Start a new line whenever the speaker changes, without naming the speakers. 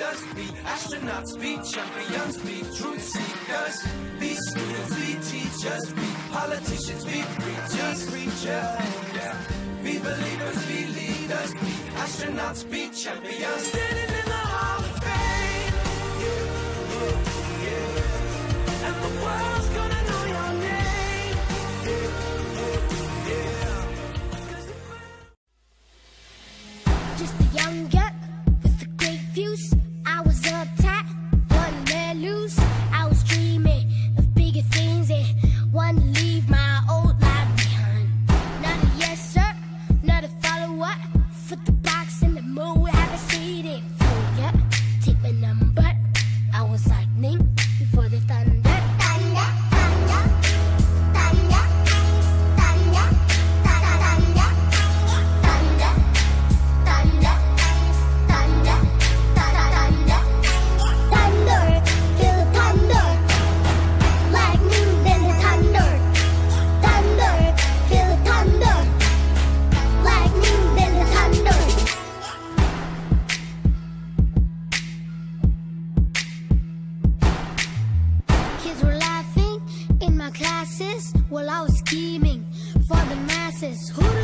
leaders, be astronauts, be champions, be truth seekers. Be students, be teachers, be politicians, be preachers, preachers. Yeah. Be believers, be leaders, be astronauts, be champions. Standing in the Hall of Fame. Yeah, yeah, And the world's gonna know your name.
Yeah, yeah, Just a young guy with a great views. Laughing in